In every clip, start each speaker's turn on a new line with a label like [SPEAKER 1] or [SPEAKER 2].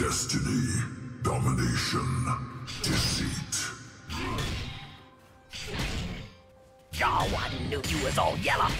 [SPEAKER 1] Destiny, domination, deceit.
[SPEAKER 2] I knew you was all yellow.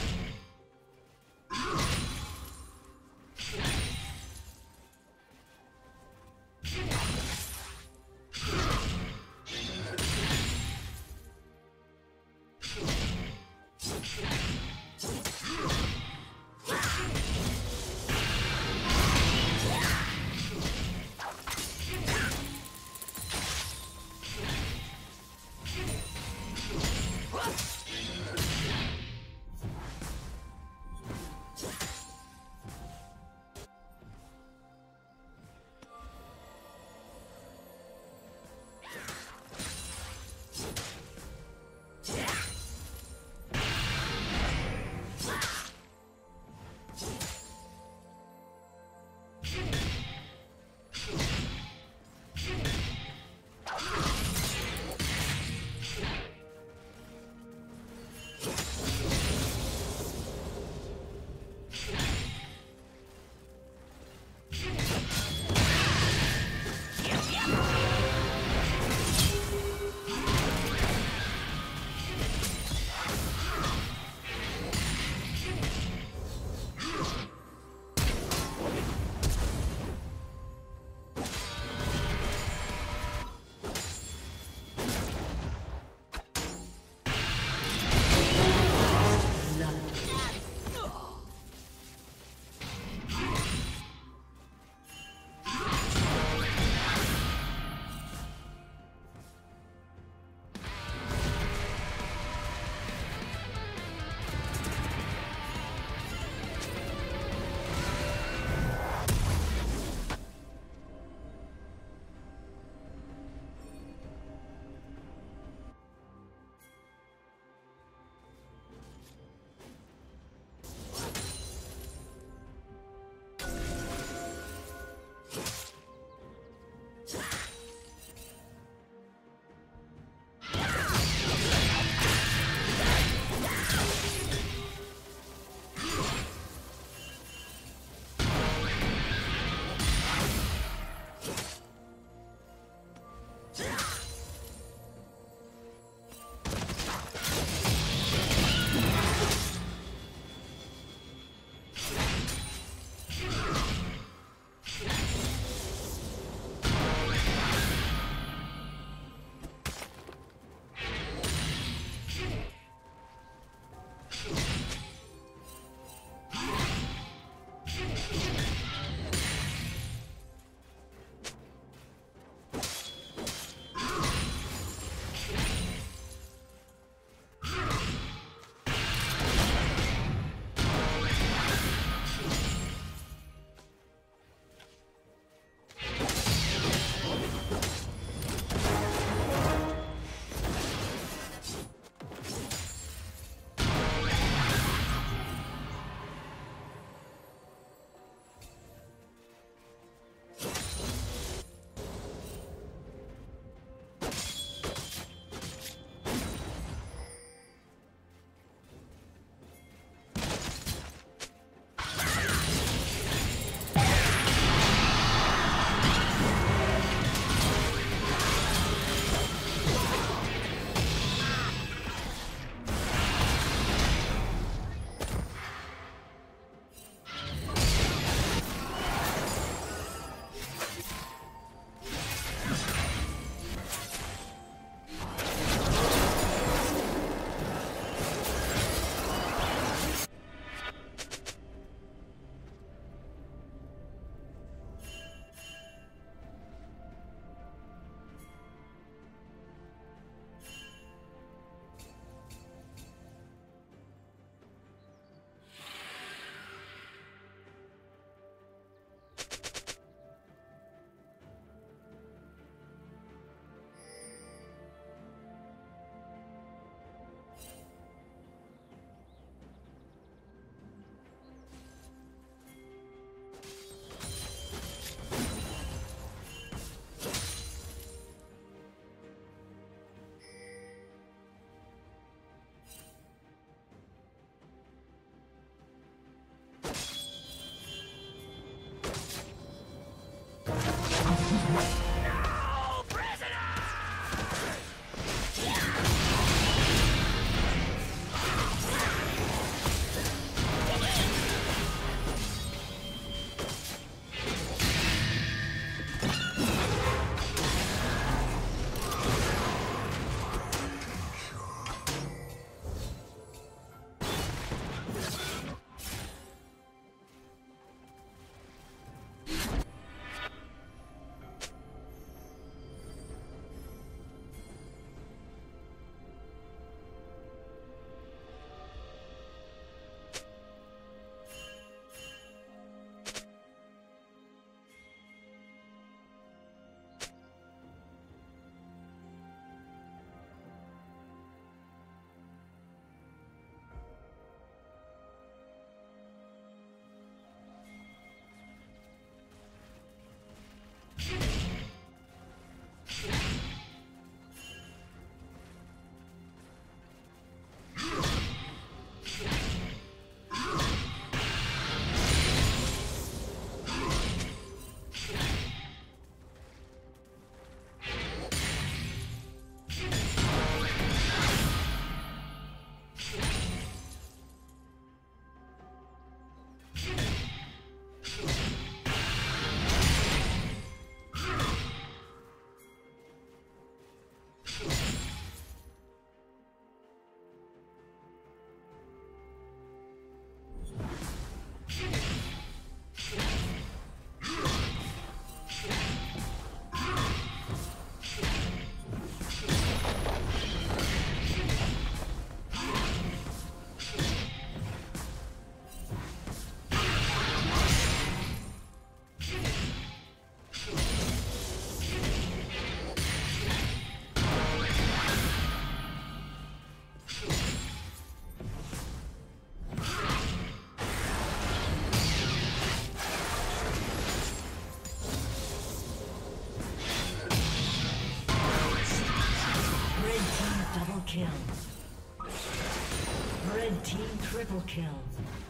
[SPEAKER 3] Kill.